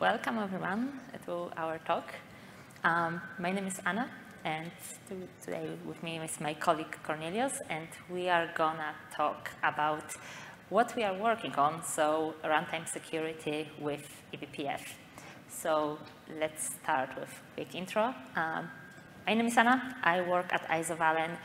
welcome everyone to our talk. Um, my name is Anna, and today with me is my colleague Kornilios, and we are gonna talk about what we are working on, so runtime security with eBPF. So let's start with a quick intro. Um, my name is Anna. I work at Isovalent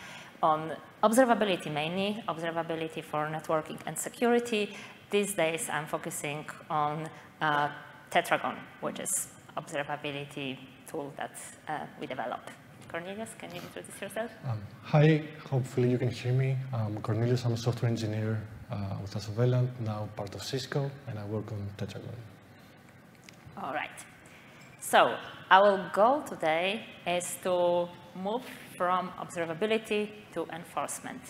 on observability mainly, observability for networking and security. These days I'm focusing on uh, Tetragon, which is observability tool that uh, we developed. Kornilios, can you introduce yourself? Um, hi, hopefully you can hear me. I'm Kornilios, I'm a software engineer uh, with Isovalent, now part of Cisco, and I work on Tetragon. All right. So our goal today is to move from observability to enforcement.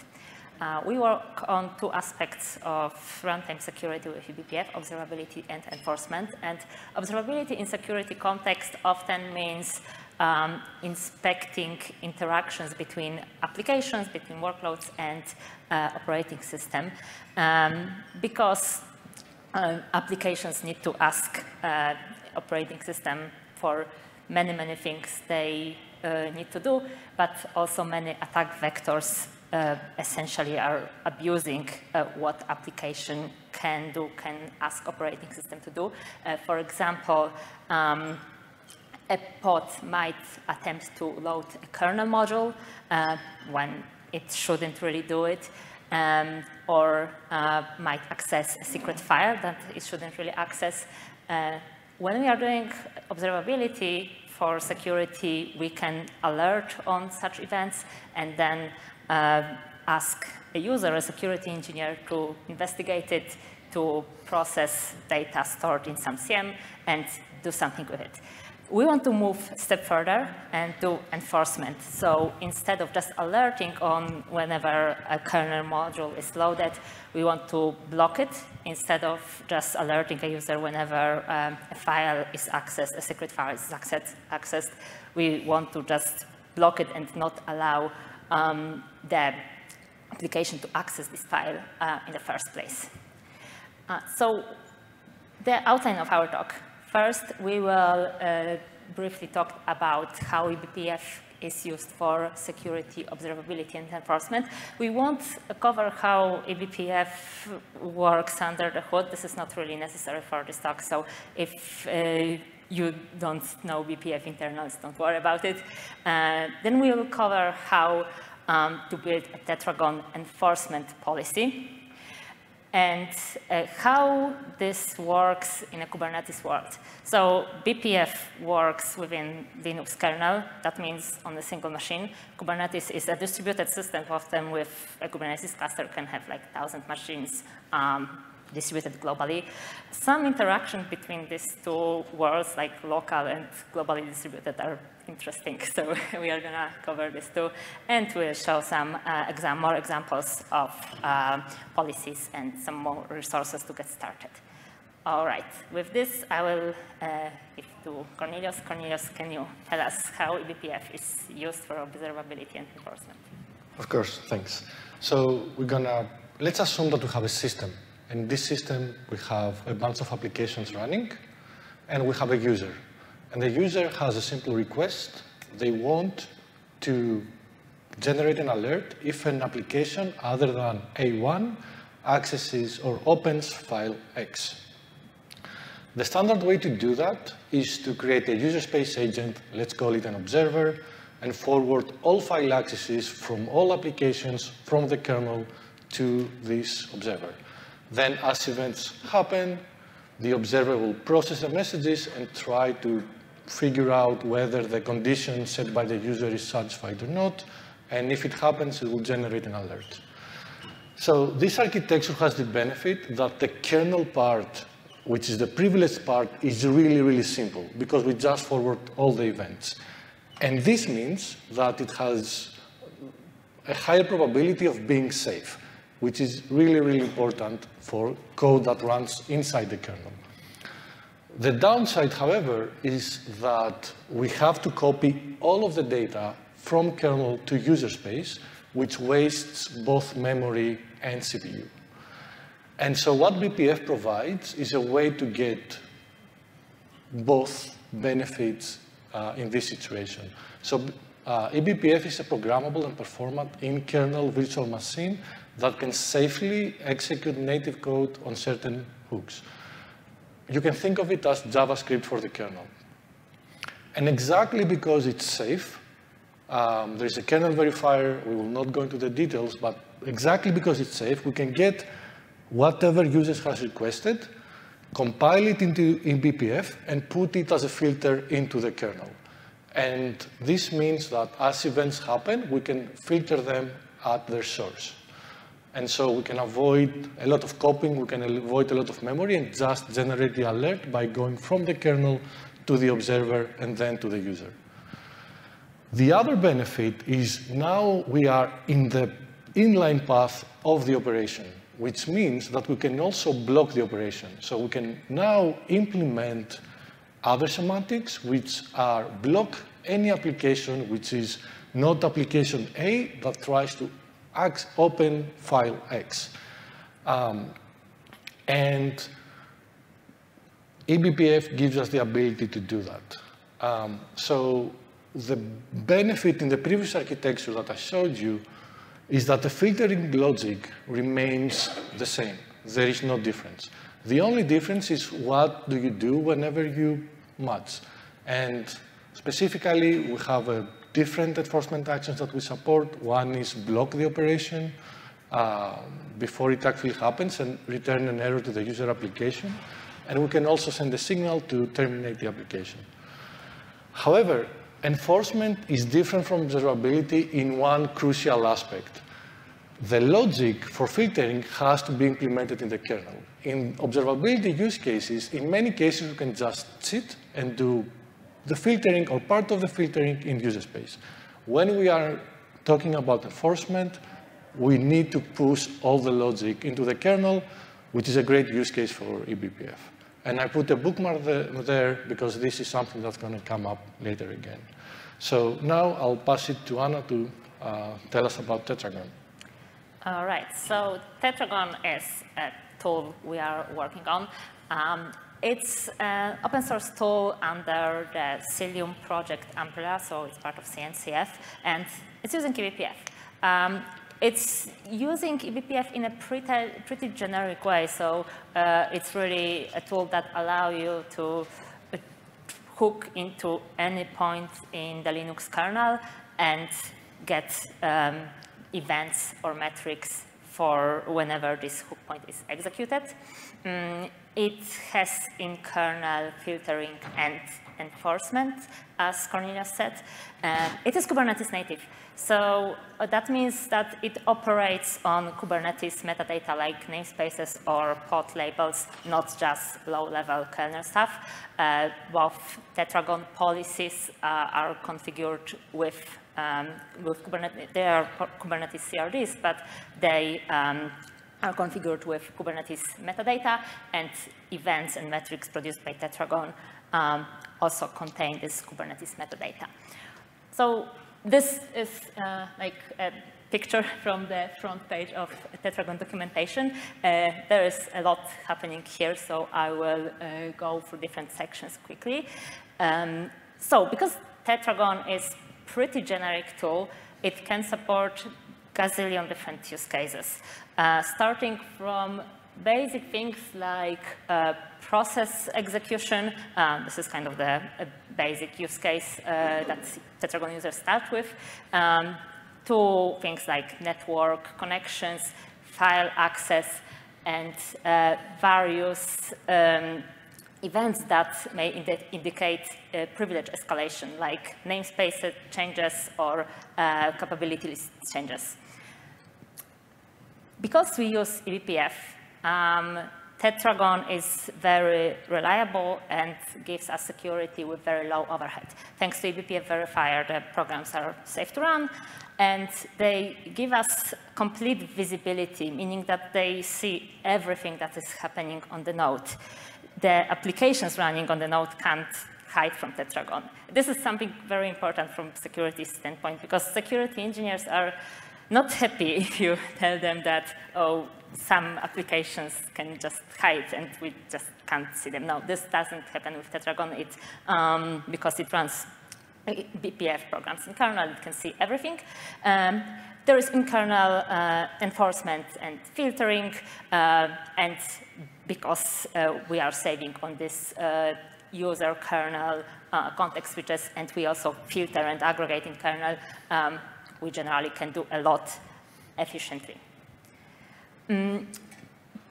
Uh, we work on two aspects of runtime security with eBPF, observability and enforcement. And observability in security context often means um, inspecting interactions between applications, between workloads and uh, operating system. Um, because uh, applications need to ask uh, operating system for many, many things they uh, need to do, but also many attack vectors uh, essentially are abusing uh, what application can do, can ask operating system to do. Uh, for example, um, a pod might attempt to load a kernel module uh, when it shouldn't really do it, um, or uh, might access a secret file that it shouldn't really access. Uh, when we are doing observability for security, we can alert on such events and then uh, ask a user, a security engineer, to investigate it, to process data stored in some SIEM and do something with it we want to move a step further and do enforcement. So instead of just alerting on whenever a kernel module is loaded, we want to block it instead of just alerting a user whenever um, a file is accessed, a secret file is accessed, accessed. We want to just block it and not allow um, the application to access this file uh, in the first place. Uh, so the outline of our talk. First, we will uh, briefly talk about how eBPF is used for security, observability, and enforcement. We won't cover how eBPF works under the hood. This is not really necessary for this talk, so if uh, you don't know BPF internals, don't worry about it. Uh, then we will cover how um, to build a Tetragon enforcement policy and uh, how this works in a Kubernetes world. So BPF works within Linux kernel. That means on a single machine. Kubernetes is a distributed system. Often with a Kubernetes cluster can have like 1,000 machines um, distributed globally. Some interaction between these two worlds, like local and globally distributed, are interesting. So we are going to cover this too. And we'll show some uh, exam more examples of uh, policies and some more resources to get started. All right, with this, I will uh, give to Kornilios. Kornilios, can you tell us how eBPF is used for observability and enforcement? Of course, thanks. So we're gonna, let's assume that we have a system in this system, we have a bunch of applications running, and we have a user. And the user has a simple request. They want to generate an alert if an application other than A1 accesses or opens file X. The standard way to do that is to create a user space agent, let's call it an observer, and forward all file accesses from all applications from the kernel to this observer. Then as events happen, the observer will process the messages and try to figure out whether the condition set by the user is satisfied or not. And if it happens, it will generate an alert. So this architecture has the benefit that the kernel part, which is the privileged part, is really, really simple because we just forward all the events. And this means that it has a higher probability of being safe which is really, really important for code that runs inside the kernel. The downside, however, is that we have to copy all of the data from kernel to user space, which wastes both memory and CPU. And so what BPF provides is a way to get both benefits uh, in this situation. So uh, eBPF is a programmable and performant in-kernel virtual machine that can safely execute native code on certain hooks. You can think of it as JavaScript for the kernel. And exactly because it's safe, um, there is a kernel verifier. We will not go into the details, but exactly because it's safe, we can get whatever users has requested, compile it into in BPF, and put it as a filter into the kernel. And this means that as events happen, we can filter them at their source. And so we can avoid a lot of copying, we can avoid a lot of memory, and just generate the alert by going from the kernel to the observer and then to the user. The other benefit is now we are in the inline path of the operation, which means that we can also block the operation. So we can now implement other semantics, which are block any application which is not application A that tries to open file X. Um, and eBPF gives us the ability to do that. Um, so the benefit in the previous architecture that I showed you is that the filtering logic remains the same. There is no difference. The only difference is what do you do whenever you match. And specifically, we have a different enforcement actions that we support. One is block the operation uh, before it actually happens and return an error to the user application. And we can also send a signal to terminate the application. However, enforcement is different from observability in one crucial aspect. The logic for filtering has to be implemented in the kernel. In observability use cases, in many cases, you can just sit and do the filtering or part of the filtering in user space. When we are talking about enforcement, we need to push all the logic into the kernel, which is a great use case for eBPF. And I put a bookmark there because this is something that's going to come up later again. So now I'll pass it to Anna to uh, tell us about Tetragon. All right, so Tetragon is a tool we are working on. Um, it's an open source tool under the Cilium project umbrella, so it's part of CNCF, and it's using eBPF. Um, it's using eBPF in a pretty, pretty generic way, so uh, it's really a tool that allows you to uh, hook into any point in the Linux kernel and get um, events or metrics for whenever this hook point is executed. Mm, it has in-kernel filtering and enforcement, as Kornilios said. Uh, it is Kubernetes native. So uh, that means that it operates on Kubernetes metadata like namespaces or pod labels, not just low-level kernel stuff. Uh, both Tetragon policies uh, are configured with, um, with Kubernetes. They are Kubernetes CRDs, but they um, are configured with Kubernetes metadata, and events and metrics produced by Tetragon um, also contain this Kubernetes metadata. So this is uh, like a picture from the front page of Tetragon documentation. Uh, there is a lot happening here, so I will uh, go through different sections quickly. Um, so because Tetragon is pretty generic tool, it can support gazillion different use cases, uh, starting from basic things like uh, process execution. Um, this is kind of the basic use case uh, that Tetragon users start with. Um, to things like network connections, file access, and uh, various um, events that may indi indicate uh, privilege escalation, like namespace changes or uh, capability list changes. Because we use eBPF, um, Tetragon is very reliable and gives us security with very low overhead. Thanks to eBPF verifier, the programs are safe to run, and they give us complete visibility, meaning that they see everything that is happening on the node. The applications running on the node can't hide from Tetragon. This is something very important from security standpoint, because security engineers are not happy if you tell them that, oh, some applications can just hide and we just can't see them. No, this doesn't happen with Tetragon it, um, because it runs BPF programs in kernel, it can see everything. Um, there is in-kernel uh, enforcement and filtering, uh, and because uh, we are saving on this uh, user kernel uh, context switches, and we also filter and aggregate in kernel, um, we generally can do a lot efficiently. Mm,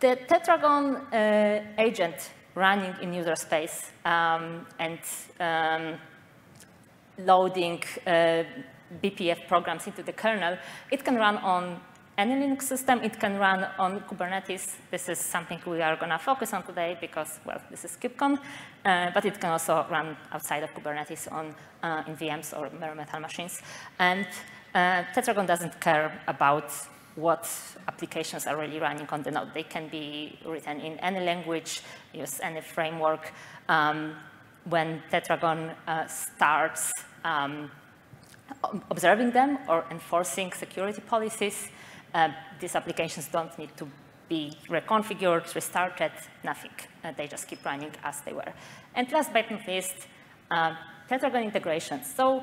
the Tetragon uh, agent running in user space um, and um, loading uh, BPF programs into the kernel, it can run on any Linux system. It can run on Kubernetes. This is something we are going to focus on today because, well, this is KubeCon. Uh, but it can also run outside of Kubernetes on uh, in VMs or bare metal machines. And uh, Tetragon doesn't care about what applications are really running on the node. They can be written in any language, use any framework. Um, when Tetragon uh, starts um, observing them or enforcing security policies. Uh, these applications don't need to be reconfigured, restarted, nothing. Uh, they just keep running as they were. And last but not least, uh, Tetragon integration. So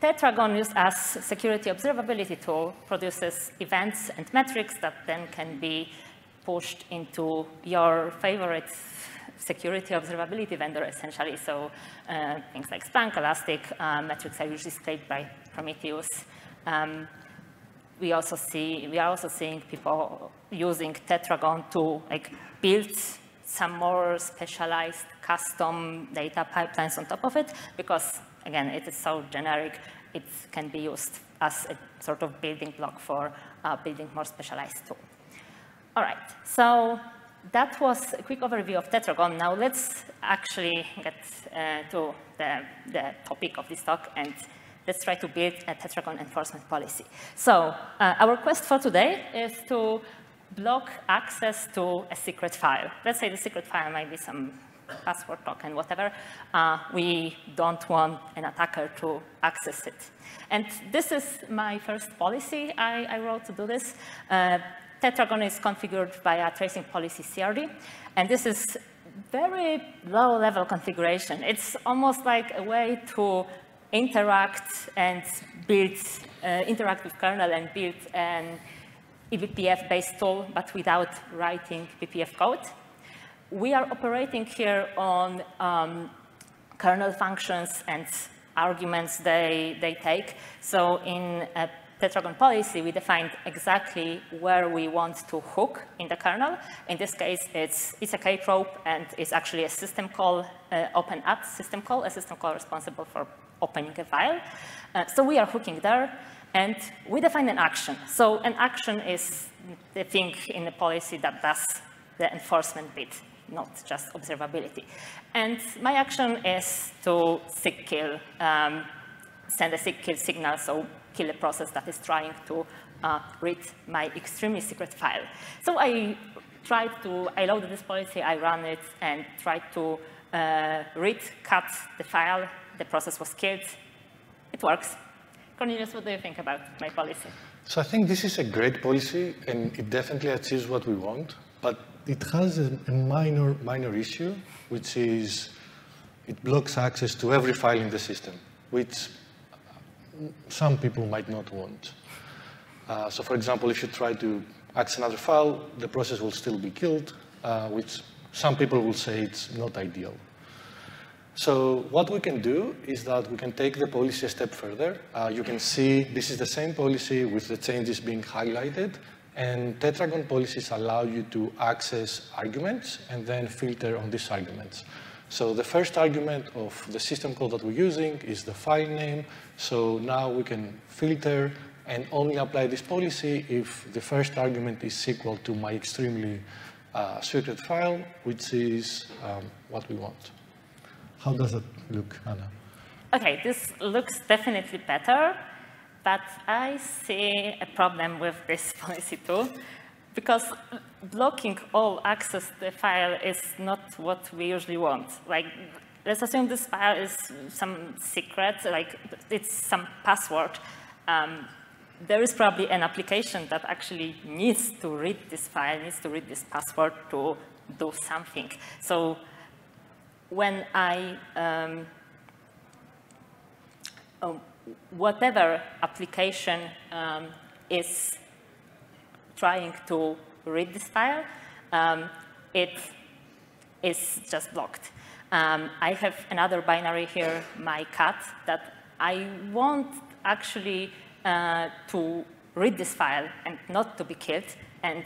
Tetragon used as security observability tool produces events and metrics that then can be pushed into your favorite security observability vendor, essentially. So uh, things like Splunk, Elastic, uh, metrics are usually displayed by Prometheus. Um, we also see, we are also seeing people using Tetragon to like build some more specialized custom data pipelines on top of it, because again, it is so generic, it can be used as a sort of building block for uh, building more specialized tool. All right, so that was a quick overview of Tetragon. Now let's actually get uh, to the, the, topic of this talk and let's try to build a Tetragon enforcement policy. So uh, our quest for today is to block access to a secret file. Let's say the secret file might be some password token, whatever. Uh, we don't want an attacker to access it. And this is my first policy I, I wrote to do this. Uh, Tetragon is configured via tracing policy CRD, and this is very low-level configuration. It's almost like a way to interact and build, uh, interact with kernel and build an eBPF-based tool, but without writing BPF code. We are operating here on um, kernel functions and arguments they, they take. So in a Tetragon policy, we defined exactly where we want to hook in the kernel. In this case, it's, it's a kprobe, and it's actually a system call, uh, open system call, a system call responsible for opening a file. Uh, so we are hooking there, and we define an action. So an action is the thing in the policy that does the enforcement bit, not just observability. And my action is to SIGKILL, um, send a SIGKILL signal, so kill a process that is trying to uh, read my extremely secret file. So I tried to, I loaded this policy, I ran it, and tried to uh, read, cut the file. The process was killed. It works. Kornilios, what do you think about my policy? So I think this is a great policy, and it definitely achieves what we want, but it has a, a minor, minor issue, which is it blocks access to every file in the system, which some people might not want. Uh, so for example, if you try to access another file, the process will still be killed, uh, which some people will say it's not ideal. So what we can do is that we can take the policy a step further. Uh, you can see this is the same policy with the changes being highlighted, and Tetragon policies allow you to access arguments and then filter on these arguments. So the first argument of the system call that we're using is the file name. So now we can filter and only apply this policy if the first argument is equal to my extremely uh, secret file, which is um, what we want. How does it look, Anna? Okay, this looks definitely better, but I see a problem with this policy too because blocking all access to the file is not what we usually want. Like, let's assume this file is some secret, like it's some password. Um, there is probably an application that actually needs to read this file, needs to read this password to do something. So when I, um, oh, whatever application um, is trying to read this file, um, it is just blocked. Um, I have another binary here, my cat, that I want actually uh, to read this file and not to be killed, and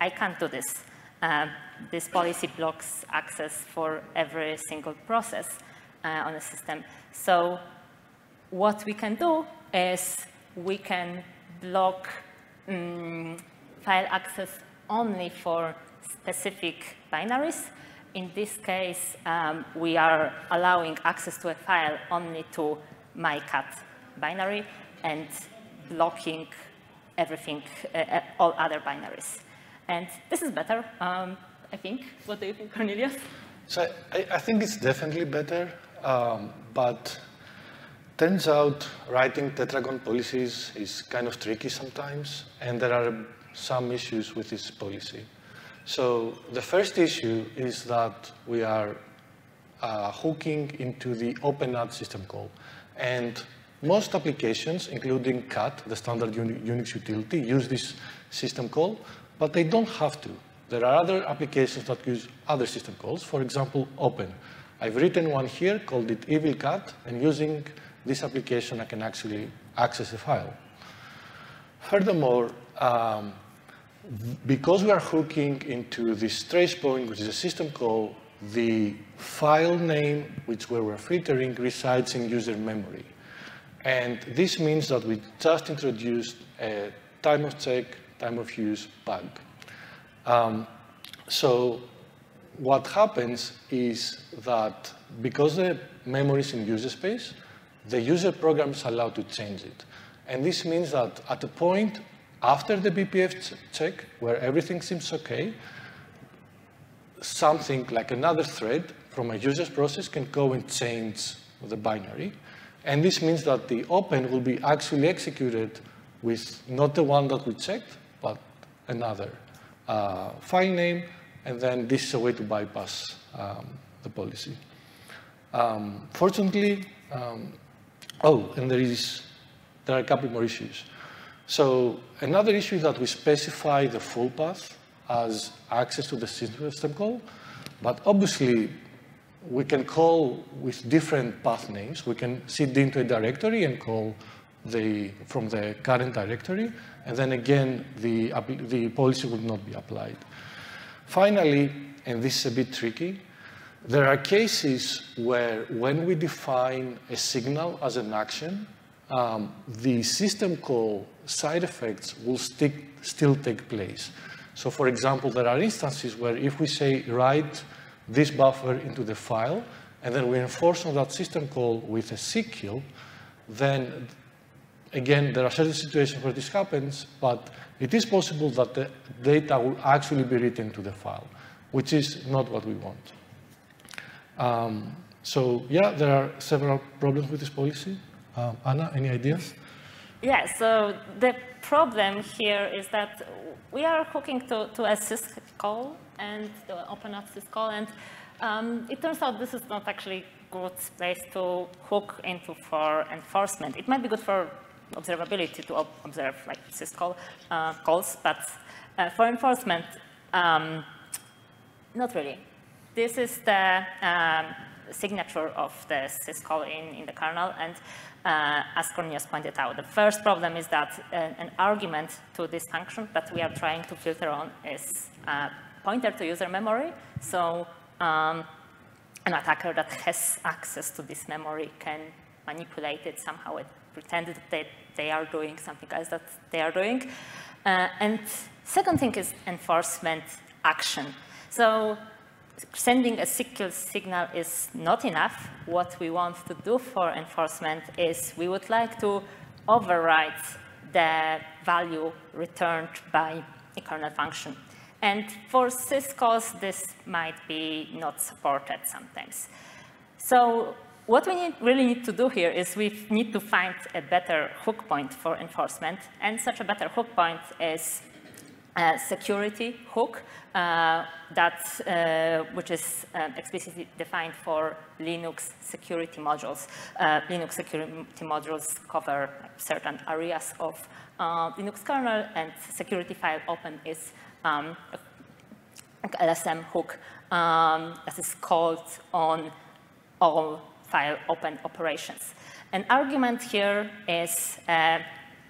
I can't do this. Uh, this policy blocks access for every single process uh, on the system. So what we can do is we can block um, file access only for specific binaries. In this case, um, we are allowing access to a file only to mycat binary and blocking everything, uh, uh, all other binaries. And this is better, um, I think. What do you think, Kornilios? So I, I think it's definitely better, um, but turns out writing tetragon policies is kind of tricky sometimes, and there are some issues with this policy. So the first issue is that we are uh, hooking into the OpenAT system call. And most applications, including CAT, the standard Unix utility, use this system call, but they don't have to. There are other applications that use other system calls, for example, Open. I've written one here, called it evilcat, and using this application, can actually access a file. Furthermore, um, because we are hooking into this trace point, which is a system call, the file name, which where we're filtering, resides in user memory. And this means that we just introduced a time of check, time of use bug. Um, so what happens is that because the memory is in user space, the user program is allowed to change it. And this means that at a point after the BPF ch check, where everything seems okay, something like another thread from a user's process can go and change the binary. And this means that the open will be actually executed with not the one that we checked, but another uh, file name, and then this is a way to bypass um, the policy. Um, fortunately, um, oh, and there is, there are a couple more issues. So another issue is that we specify the full path as access to the system call, but obviously we can call with different path names. We can seed into a directory and call the, from the current directory, and then again, the, the policy will not be applied. Finally, and this is a bit tricky, there are cases where when we define a signal as an action, um, the system call side effects will stick, still take place. So for example, there are instances where if we say write this buffer into the file, and then we enforce on that system call with a SIG-kill, then again, there are certain situations where this happens, but it is possible that the data will actually be written to the file, which is not what we want. Um, so yeah, there are several problems with this policy. Um, Anna, any ideas? Yeah, so the problem here is that we are hooking to, to a syscall and the OpenAT syscall, and um, it turns out this is not actually a good place to hook into for enforcement. It might be good for observability to observe like syscall uh, calls, but uh, for enforcement, um, not really. This is the um, signature of the syscall in, in the kernel, and uh, as Kornilios pointed out. The first problem is that uh, an argument to this function that we are trying to filter on is a pointer to user memory. So um, an attacker that has access to this memory can manipulate it somehow and pretend that they, they are doing something else that they are doing. Uh, and second thing is enforcement action. So sending a signal is not enough. What we want to do for enforcement is we would like to override the value returned by a kernel function. And for syscalls, this might be not supported sometimes. So what we need, really need to do here is we need to find a better hook point for enforcement. And such a better hook point is security hook uh, that, uh, which is uh, explicitly defined for Linux security modules. Uh, Linux security modules cover certain areas of uh, Linux kernel, and security file open is um, LSM hook um, that is called on all file open operations. An argument here is a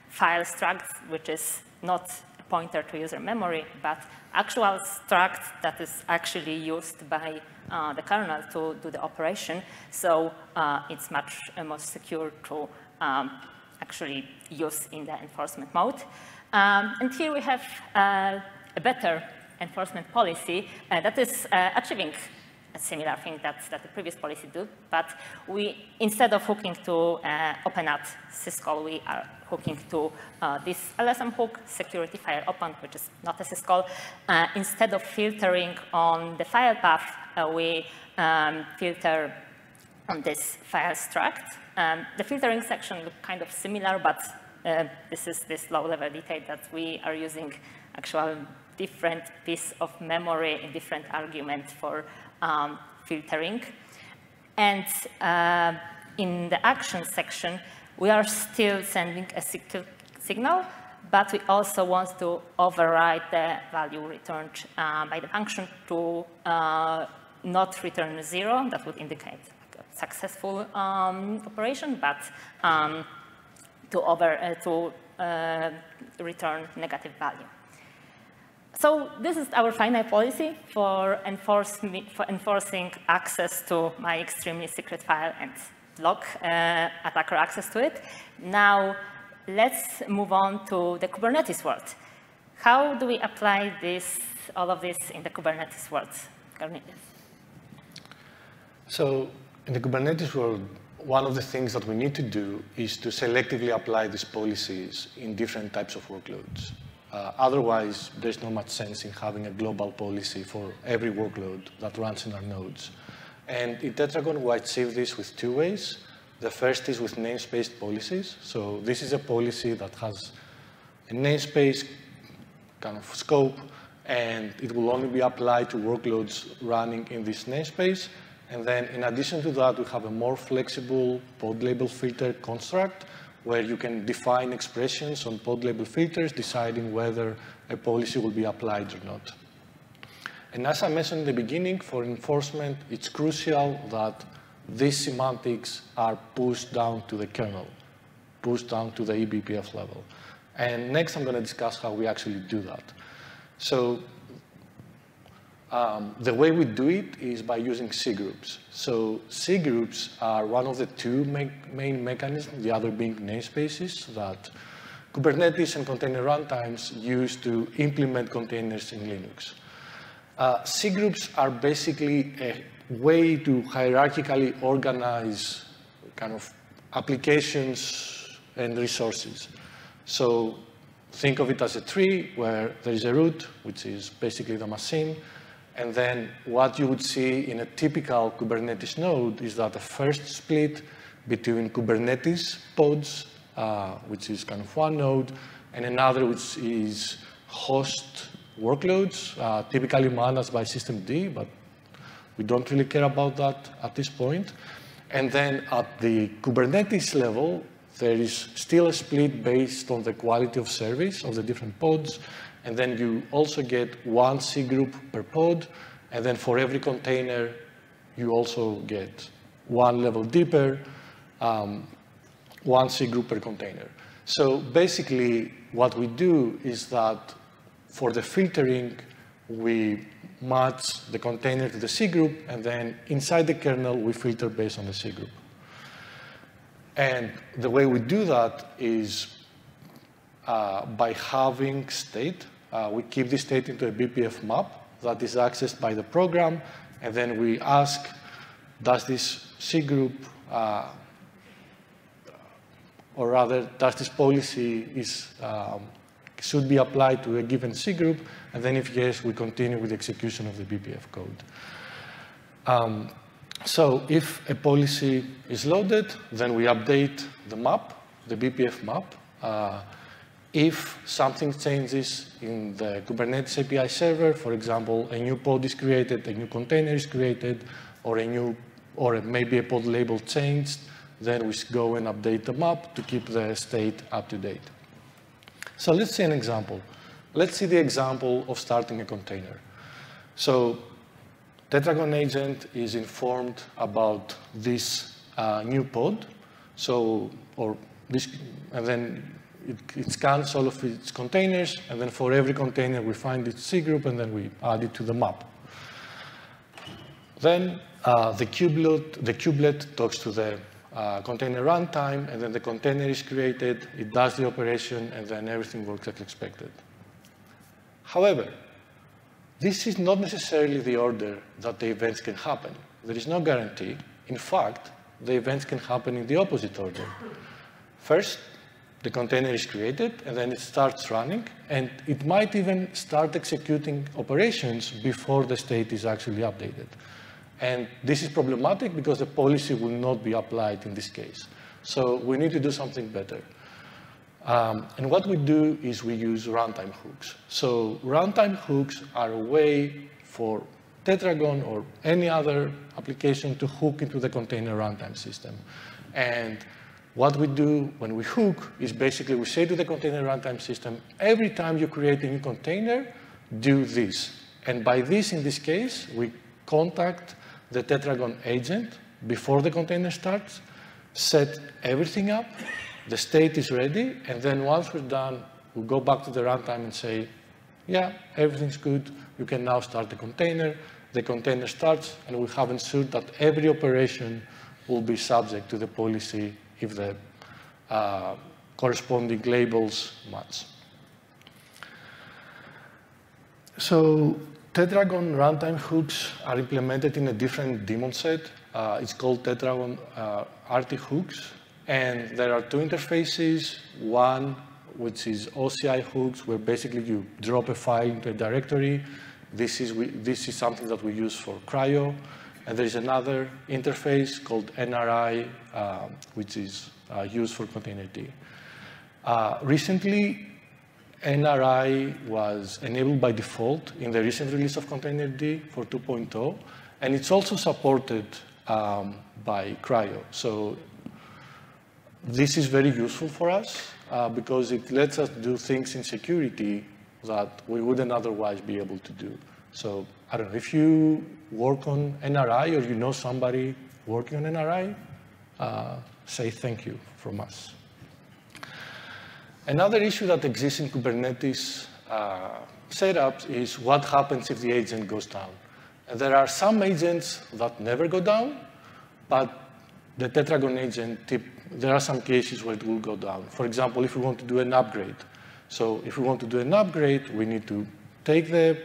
file struct, which is not pointer to user memory, but actual struct that is actually used by uh, the kernel to do the operation. So uh, it's much uh, more secure to um, actually use in the enforcement mode. Um, and here we have uh, a better enforcement policy uh, that is uh, achieving a similar thing that, that the previous policy do, but we, instead of hooking to uh, OpenAT syscall, we are hooking to uh, this LSM hook, security file open, which is not a syscall. Uh, instead of filtering on the file path, uh, we um, filter on this file struct. Um, the filtering section look kind of similar, but uh, this is this low-level detail that we are using actual different piece of memory and different argument for um, filtering. And uh, in the action section, we are still sending a signal, but we also want to override the value returned uh, by the function to uh, not return zero. That would indicate a successful um, operation, but um, to, over, uh, to uh, return negative value. So this is our final policy for, for enforcing access to my extremely secret file and block uh, attacker access to it. Now, let's move on to the Kubernetes world. How do we apply this, all of this in the Kubernetes world? So in the Kubernetes world, one of the things that we need to do is to selectively apply these policies in different types of workloads. Uh, otherwise, there's not much sense in having a global policy for every workload that runs in our nodes. And in Tetragon, we achieve this with two ways. The first is with namespace policies. So this is a policy that has a namespace kind of scope, and it will only be applied to workloads running in this namespace. And then in addition to that, we have a more flexible pod label filter construct where you can define expressions on pod label filters, deciding whether a policy will be applied or not. And as I mentioned in the beginning, for enforcement, it's crucial that these semantics are pushed down to the kernel, pushed down to the eBPF level. And next, I'm going to discuss how we actually do that. So um, the way we do it is by using C groups. So C groups are one of the two main, main mechanisms, the other being namespaces that Kubernetes and container runtimes use to implement containers in Linux. Uh, C groups are basically a way to hierarchically organize kind of applications and resources. So think of it as a tree where there is a root, which is basically the machine, and then what you would see in a typical Kubernetes node is that the first split between Kubernetes pods, uh, which is kind of one node, and another which is host workloads, uh, typically managed by systemd, but we don't really care about that at this point. And then at the Kubernetes level, there is still a split based on the quality of service of the different pods, and then you also get one C group per pod, and then for every container, you also get one level deeper, um, one C group per container. So basically, what we do is that for the filtering, we match the container to the C group, and then inside the kernel, we filter based on the C group. And the way we do that is uh, by having state uh, we keep this state into a BPF map that is accessed by the program, and then we ask, does this C group, uh, or rather, does this policy is, um, should be applied to a given C group, and then if yes, we continue with the execution of the BPF code. Um, so if a policy is loaded, then we update the map, the BPF map, uh, if something changes in the Kubernetes API server, for example, a new pod is created, a new container is created, or a new, or maybe a pod label changed, then we go and update the map to keep the state up to date. So let's see an example. Let's see the example of starting a container. So Tetragon agent is informed about this uh, new pod. So, or this, and then it, it, scans all of its containers, and then for every container we find its C group, and then we add it to the map. Then uh, the, kubelet, the kubelet talks to the uh, container runtime, and then the container is created, it does the operation, and then everything works as expected. However, this is not necessarily the order that the events can happen. There is no guarantee. In fact, the events can happen in the opposite order. First, the container is created, and then it starts running, and it might even start executing operations before the state is actually updated. And this is problematic because the policy will not be applied in this case. So we need to do something better. Um, and what we do is we use runtime hooks. So runtime hooks are a way for Tetragon or any other application to hook into the container runtime system. And what we do when we hook is basically we say to the container runtime system, every time you create a new container, do this. And by this, in this case, we contact the Tetragon agent before the container starts, set everything up, the state is ready, and then once we're done, we go back to the runtime and say, yeah, everything's good, you can now start the container, the container starts, and we have ensured that every operation will be subject to the policy if the uh, corresponding labels match. So Tetragon runtime hooks are implemented in a different daemon set. Uh, it's called Tetragon uh, RT hooks. And there are two interfaces. One, which is OCI hooks, where basically you drop a file into a directory. This is, we, this is something that we use for CRI-O. And there is another interface called NRI, uh, which is uh, used for containerd. Uh, recently, NRI was enabled by default in the recent release of containerd for 2.0, and it's also supported um, by CRI-O. So this is very useful for us uh, because it lets us do things in security that we wouldn't otherwise be able to do. So I don't know, if you work on NRI or you know somebody working on NRI, uh, say thank you from us. Another issue that exists in Kubernetes uh, setups is what happens if the agent goes down. And there are some agents that never go down, but the Tetragon agent, tip, there are some cases where it will go down. For example, if we want to do an upgrade. So if we want to do an upgrade, we need to take the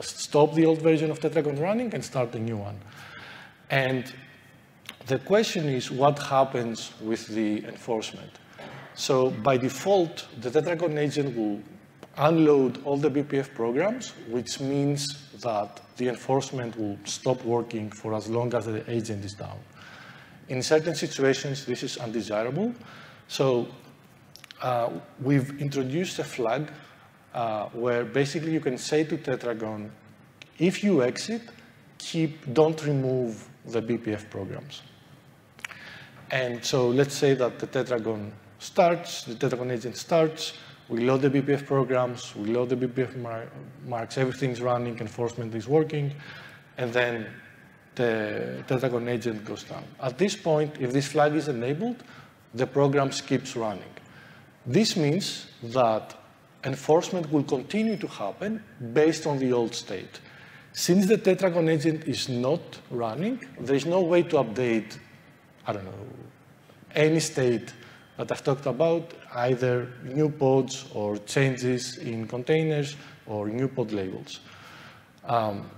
stop the old version of Tetragon running and start a new one. And the question is what happens with the enforcement? So by default, the Tetragon agent will unload all the BPF programs, which means that the enforcement will stop working for as long as the agent is down. In certain situations, this is undesirable. So uh, we've introduced a flag uh, where basically you can say to Tetragon, if you exit, keep, don't remove the BPF programs. And so let's say that the Tetragon starts, the Tetragon agent starts, we load the BPF programs, we load the BPF mar marks, everything's running, enforcement is working, and then the Tetragon agent goes down. At this point, if this flag is enabled, the program keeps running. This means that enforcement will continue to happen based on the old state. Since the Tetragon agent is not running, there is no way to update, I don't know, any state that I've talked about, either new pods or changes in containers or new pod labels. Um,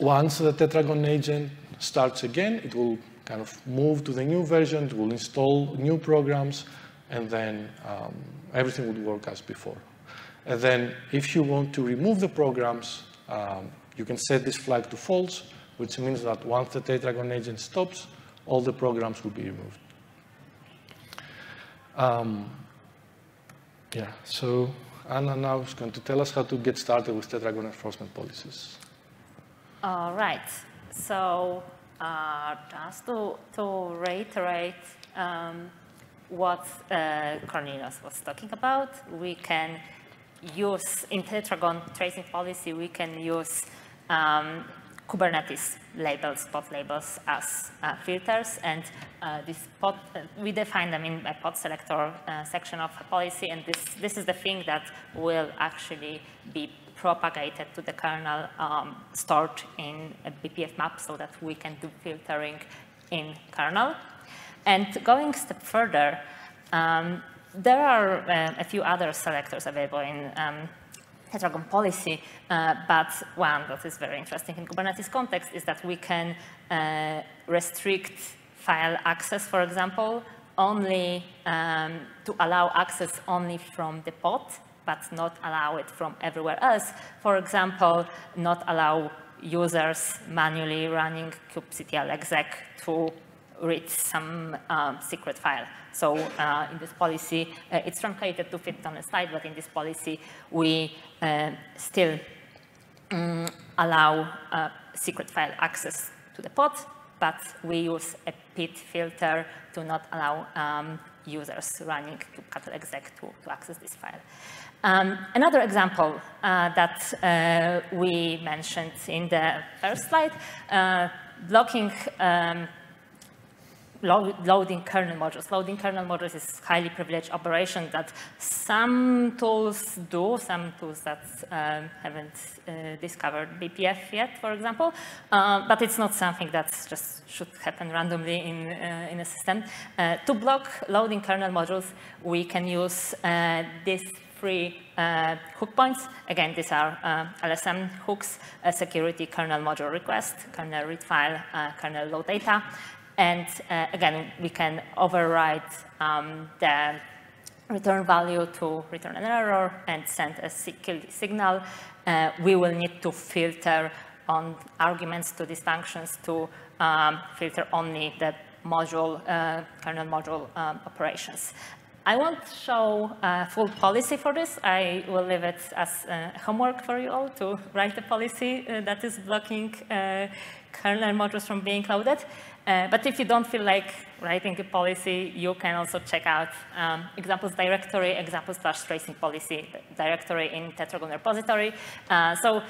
once the Tetragon agent starts again, it will kind of move to the new version, it will install new programs, and then um, everything would work as before. And then if you want to remove the programs, um, you can set this flag to false, which means that once the Tetragon agent stops, all the programs will be removed. Um, Yeah, so Anna now is going to tell us how to get started with Tetragon enforcement policies. All right. So uh, just to, to reiterate um, what uh, Kornilios was talking about, we can use, in Tetragon tracing policy, we can use um, Kubernetes labels, pod labels as uh, filters, and uh, this pod, uh, we define them in a pod selector uh, section of policy, and this, this is the thing that will actually be propagated to the kernel um, stored in a BPF map so that we can do filtering in kernel. And going a step further, um, there are uh, a few other selectors available in um, Tetragon policy, uh, but one that is very interesting in Kubernetes context is that we can uh, restrict file access, for example, only um, to allow access only from the pod, but not allow it from everywhere else. For example, not allow users manually running kubectl exec to read some um, secret file. So uh, in this policy, uh, it's truncated to fit on a slide, but in this policy, we uh, still um, allow uh, secret file access to the pod, but we use a PID filter to not allow um, users running kubectl exec to, to access this file. Um, another example uh, that uh, we mentioned in the first slide, blocking um, loading kernel modules. Loading kernel modules is highly privileged operation that some tools do, some tools that um, haven't uh, discovered BPF yet, for example, uh, but it's not something that just should happen randomly in, uh, in a system. Uh, to block loading kernel modules, we can use uh, these three uh, hook points. Again, these are LSM hooks, security kernel module request, kernel read file, kernel load data, and uh, again, we can override um, the return value to return an error and send a signal. Uh, we will need to filter on arguments to these functions to um, filter only the module, uh, kernel module um, operations. I won't show a full policy for this. I will leave it as uh, homework for you all to write a policy uh, that is blocking uh, kernel modules from being loaded. Uh, but if you don't feel like writing a policy, you can also check out um, examples directory, examples slash tracing policy directory in Tetragon repository. Uh, so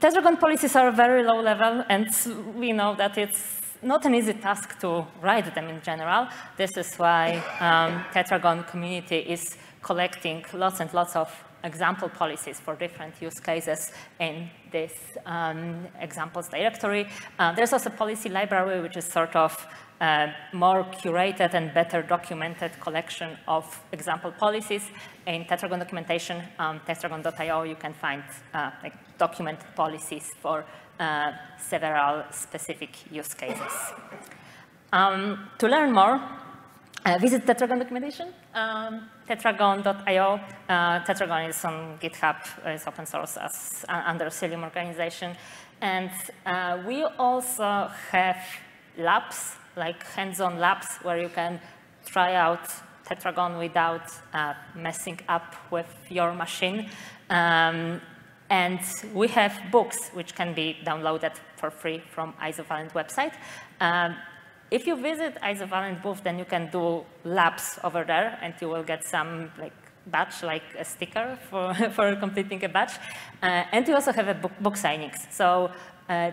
Tetragon policies are very low level, and we know that it's not an easy task to write them in general. This is why um, Tetragon community is collecting lots and lots of example policies for different use cases in this um, examples directory. Uh, there's also a policy library, which is sort of uh, more curated and better documented collection of example policies. In Tetragon documentation, um, tetragon.io, you can find uh, like documented policies for uh, several specific use cases. Um, to learn more, uh, visit Tetragon documentation, um, tetragon.io. Uh, Tetragon is on GitHub, it's open source as uh, under Cilium organization. And uh, we also have labs, like hands-on labs, where you can try out Tetragon without uh, messing up with your machine. Um, and we have books which can be downloaded for free from Isovalent website. Um, if you visit Isovalent booth, then you can do labs over there, and you will get some like badge, like a sticker for, for completing a badge. Uh, and you also have a book, book signings. So uh,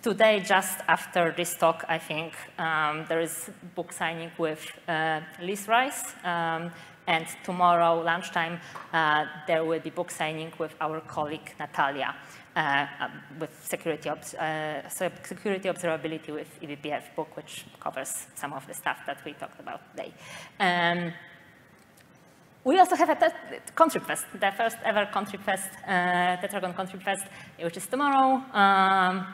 today, just after this talk, I think um, there is book signing with uh, Liz Rice. Um, and tomorrow, lunchtime, uh, there will be book signing with our colleague, Natalia. Uh, um, with security, uh, security observability with eBPF book, which covers some of the stuff that we talked about today. Um, we also have a Contrib Fest, the first ever Contrib Fest, uh, Tetragon Contrib Fest, which is tomorrow. Um,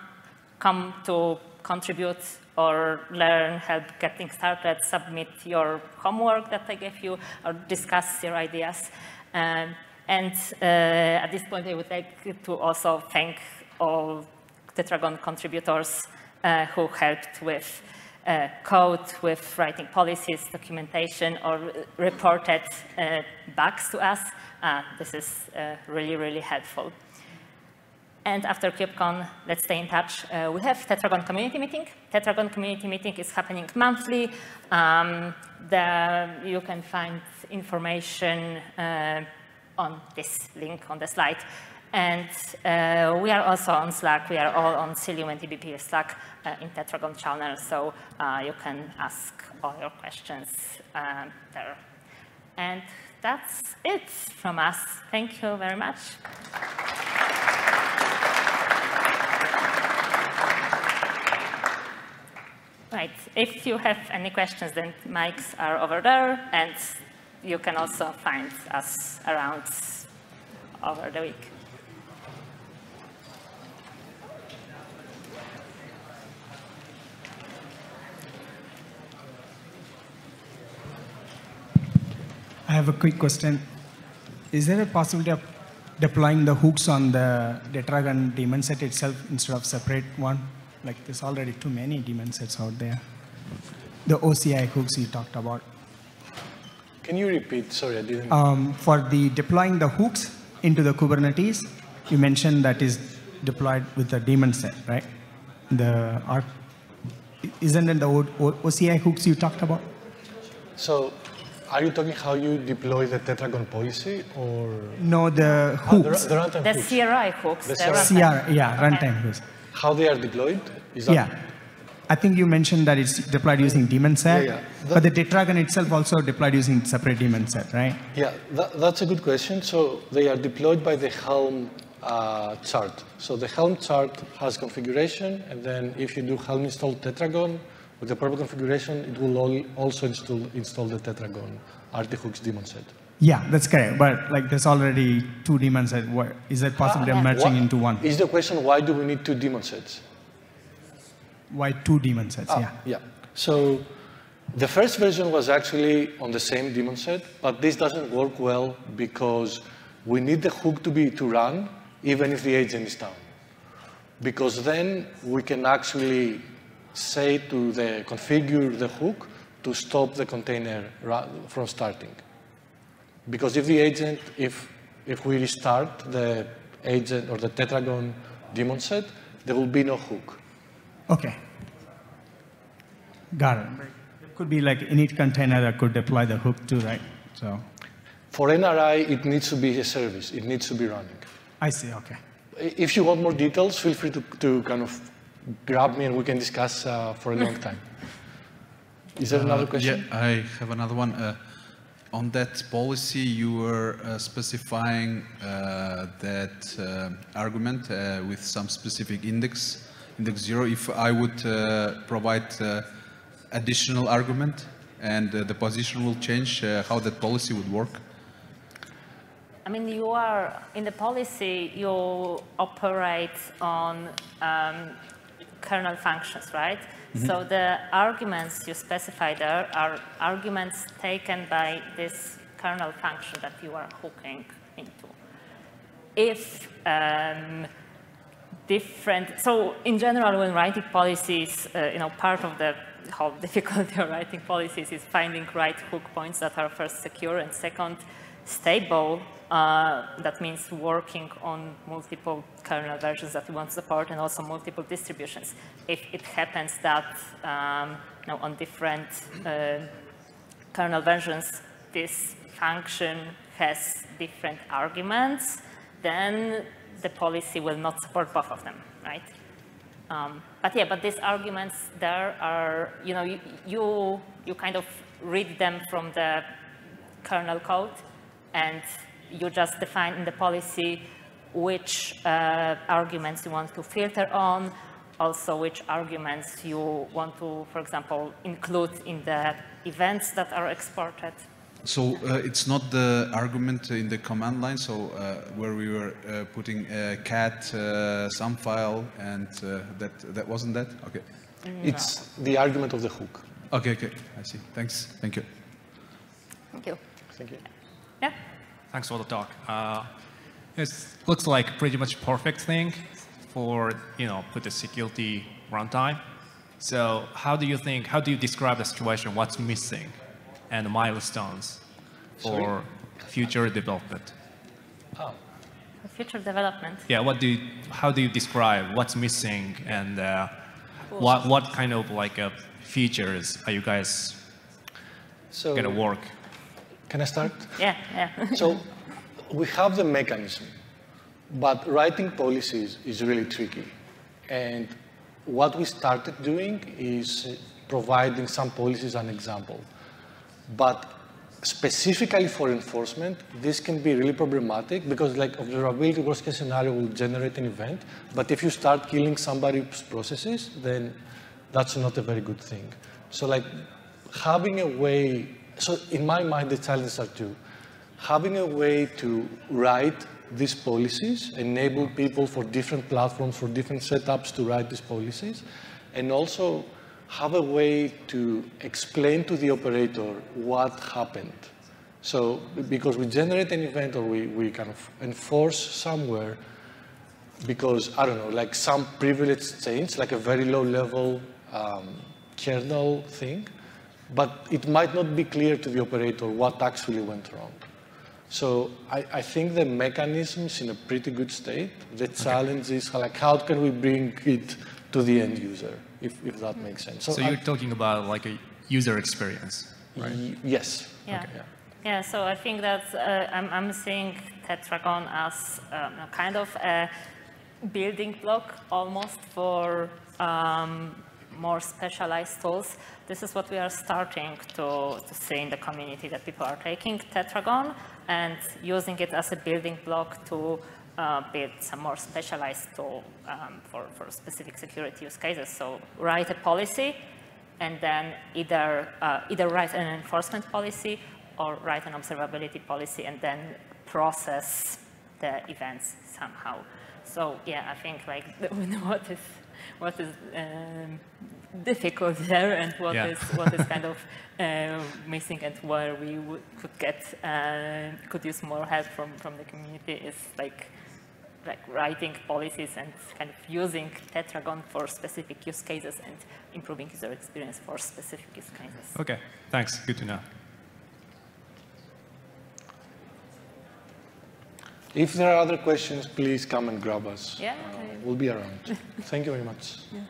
come to contribute or learn, help getting started, submit your homework that I gave you, or discuss your ideas. Um, and uh, at this point, I would like to also thank all Tetragon contributors uh, who helped with uh, code with writing policies, documentation, or reported uh, bugs to us, uh, this is uh, really, really helpful. And after KubeCon, let's stay in touch. We have Tetragon community meeting. Tetragon community meeting is happening monthly. Um, the, you can find information on this link on the slide. And uh, we are also on Slack. We are all on Cilium and eBPF Slack uh, in Tetragon channel, so uh, you can ask all your questions uh, there. And that's it from us. Thank you very much. Right, if you have any questions, then mics are over there, and you can also find us around over the week. I have a quick question. Is there a possibility of deploying the hooks on the Tetragon daemon set itself instead of separate one? Like there's already too many daemon sets out there. The OCI hooks you talked about. Can you repeat? Sorry, I didn't. Um, for the deploying the hooks into the Kubernetes, you mentioned that is deployed with the daemon set, right? The R isn't it the O- O- OCI hooks you talked about? So, are you talking how you deploy the Tetragon policy or No, the Ah, the, hooks. the The hooks? CRI hooks. The the CRI. CR, yeah, Okay. runtime hooks. How they are deployed? Is that Yeah. I think you mentioned that it's deployed using daemon set, Yeah, yeah. But the Tetragon itself also deployed using separate daemon set, right? Yeah, that, that's a good question. So they are deployed by the Helm uh, chart. So the Helm chart has configuration, and then if you do Helm install Tetragon with the proper configuration, it will all, also install, install the Tetragon RT-Hooks daemon set. Yeah, that's correct. But like, there's already two daemon sets. What, is it possible yeah. of merging Wha- into one? Is the question why do we need two daemon sets? Why two daemon sets? Ah, yeah. Yeah. So the first version was actually on the same daemon set, but this doesn't work well because we need the hook to be to run even if the agent is down. Because then we can actually say to the configure the hook to stop the container from starting. Because if the agent, if if we restart the agent or the tetragon daemon set, there will be no hook. Okay. Got it. It could be like init container that could deploy the hook too, right? So For NRI, it needs to be a service. It needs to be running. I see. Okay. If you want more details, feel free to, to kind of grab me and we can discuss uh, for a long time. Is there another question? Yeah, I have another one. Uh, on that policy, you were uh, specifying uh, that uh, argument uh, with some specific index, index zero. If I would uh, provide uh, additional argument and uh, the position will change, uh, how that policy would work? I mean, you are, in the policy, you operate on um, kernel functions, right? So the arguments you specify there are arguments taken by this kernel function that you are hooking into. If um, different, so in general, when writing policies, uh, you know, part of the whole difficulty of writing policies is finding right hook points that are first secure and second stable. Uh, that means working on multiple kernel versions that we want to support and also multiple distributions. If it happens that um, you know, on different uh, kernel versions, this function has different arguments, then the policy will not support both of them, right? Um, but yeah, but these arguments there are, you know, you, you, you kind of read them from the kernel code and you just define in the policy which uh, arguments you want to filter on, also which arguments you want to, for example, include in the events that are exported. So uh, it's not the argument in the command line, so uh, where we were uh, putting uh, cat uh, some file and uh, that that wasn't that. Okay. It's the argument of the hook. Okay. Okay. I see. Thanks. Thank you. Thank you. Thank you. Yeah. Thanks for the talk. Uh, it looks like pretty much perfect thing for you know put the security runtime. So how do you think, how do you describe the situation, what's missing, and milestones for future development? For future development. Yeah, what do you, how do you describe what's missing and uh, what, what kind of like uh, features are you guys So gonna work? can I start? Yeah, yeah. So we have the mechanism, but writing policies is really tricky. And what we started doing is providing some policies as an example. But specifically for enforcement, this can be really problematic because like observability worst case scenario will generate an event, but if you start killing somebody's processes, then that's not a very good thing. So like having a way, so in my mind the challenges are two. Having a way to write these policies, enable people for different platforms, for different setups to write these policies, and also have a way to explain to the operator what happened. So because we generate an event or we, we kind of enforce somewhere because, I don't know, like some privilege change, like a very low level um, kernel thing, but it might not be clear to the operator what actually went wrong. So I, I think the mechanism is in a pretty good state. The challenge is like how can we bring it to the end user, if, if that makes sense. So I- you're talking about like a user experience, right? y- yes. Yeah. Okay, yeah. Yeah, so I think that uh, I'm, I'm seeing Tetragon as um, a kind of a building block almost for um, more specialized tools. This is what we are starting to, to see in the community, that people are taking Tetragon and using it as a building block to uh, some more specialized tool um, for, for specific security use cases. So write a policy and then either, uh, either write an enforcement policy or write an observability policy and then process the events somehow. So yeah, I think like what is what is um, difficult there and what Yeah. is what is kind of uh, missing and where we would, could get uh, could use more help from from the community is like like writing policies and kind of using Tetragon for specific use cases and improving user experience for specific use cases. Okay, thanks. Good to know. If there are other questions, please come and grab us. Yeah, Uh, okay. we'll be around. Thank you very much. Yeah.